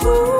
tout.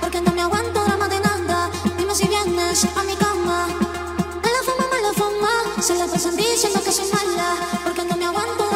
porque no me aguanto drama de nada, dime si vienes a mi cama, que la fuma mala fuma, se la pasan diciendo que se mala, porque no me aguanto nada,